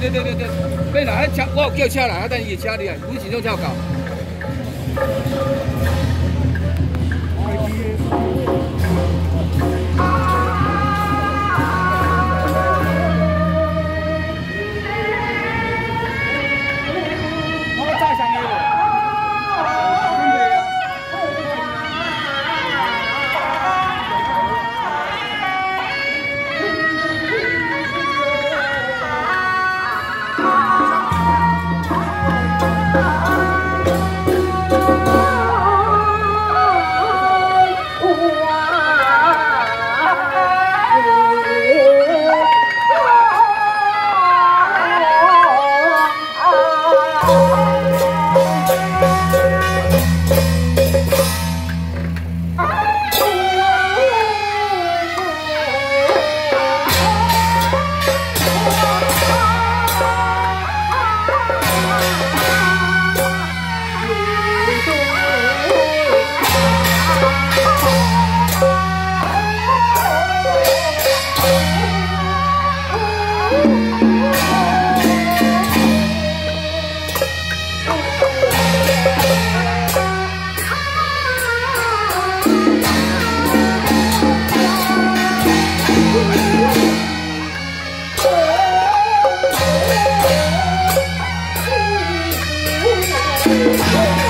对对对对，对啦，车我有叫车啦，但是车你啊，每时都跳高。Yeah.